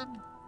Amen.